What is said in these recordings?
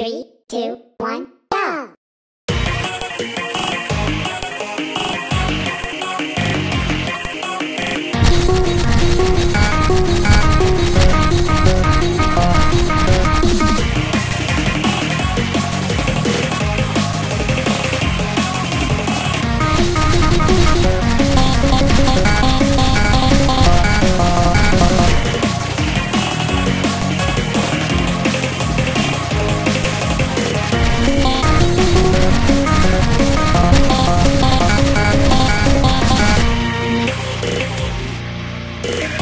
Three, two, one, Thank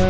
you.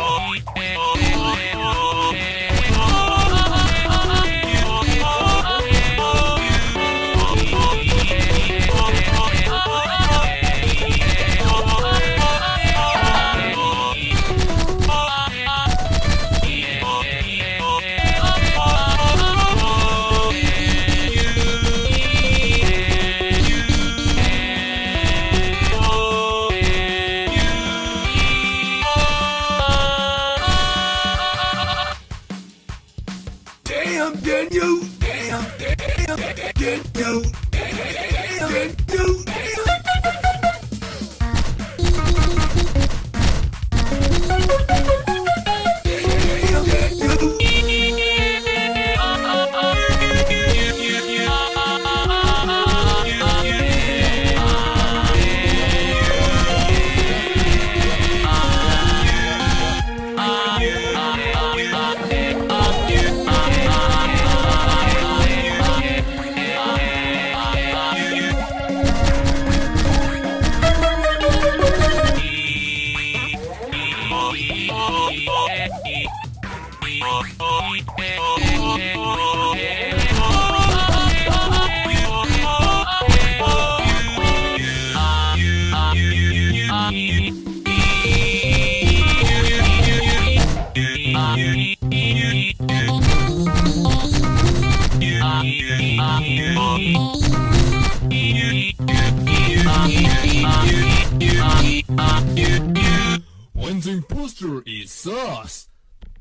When